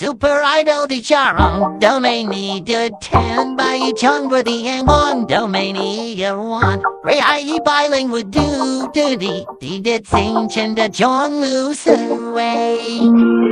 Super Idol di Charong, Domaini de Ten by Chung for the and one, Domaini one. Ray I bilingual do do di, di did sing Chinda John Loose way.